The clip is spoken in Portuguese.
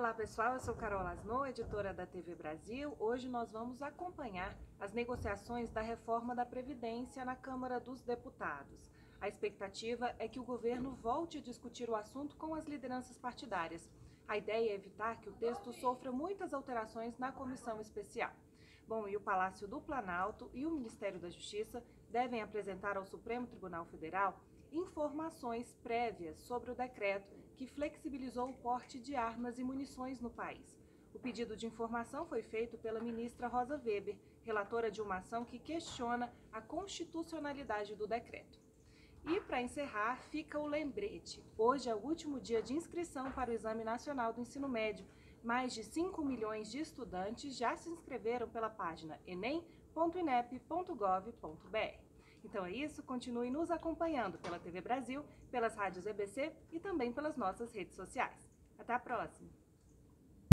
Olá pessoal, eu sou Carol Lasno, editora da TV Brasil. Hoje nós vamos acompanhar as negociações da reforma da Previdência na Câmara dos Deputados. A expectativa é que o governo volte a discutir o assunto com as lideranças partidárias. A ideia é evitar que o texto sofra muitas alterações na comissão especial. Bom, e o Palácio do Planalto e o Ministério da Justiça devem apresentar ao Supremo Tribunal Federal informações prévias sobre o decreto que flexibilizou o porte de armas e munições no país. O pedido de informação foi feito pela ministra Rosa Weber, relatora de uma ação que questiona a constitucionalidade do decreto. E para encerrar, fica o lembrete. Hoje é o último dia de inscrição para o Exame Nacional do Ensino Médio. Mais de 5 milhões de estudantes já se inscreveram pela página enem.inep.gov.br. Então é isso, continue nos acompanhando pela TV Brasil, pelas rádios EBC e também pelas nossas redes sociais. Até a próxima!